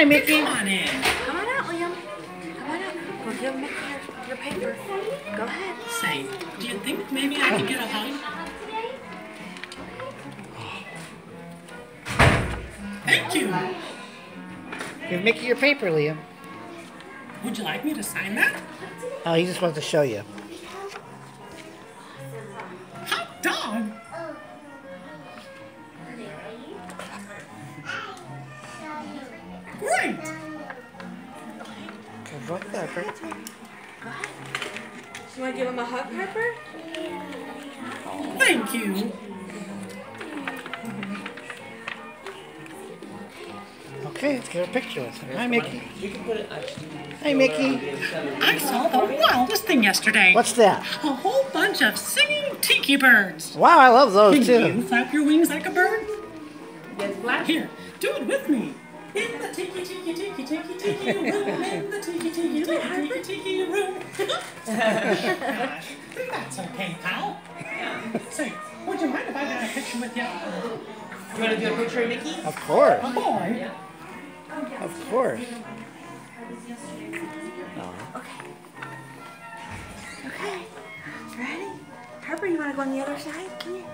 in. Come on out, Liam. Come on out. Go give Mickey your, your paper. Go ahead. Say, do you think maybe I could get a hug? Thank you. Give Mickey your paper, Liam. Would you like me to sign that? Oh, he just wants to show you. What Pepper? You want to give him a hug, Harper? Thank you. Okay, let's get a picture with him. Hi, Mickey. You can put it actually. Hi, Mickey. I saw the wildest thing yesterday. What's that? A whole bunch of singing tiki birds. Wow, I love those Can you flap your wings like a bird? Yes, black. Here, do it with me. In the tiki tiki tiki tiki tiki room, in the That's okay, pal. Say, would you mind if I got a picture with you? You want to do a picture of Mickey? Of course, A boy. of course. Okay. Okay. Ready? Harper, you want to go on the other side? Come here.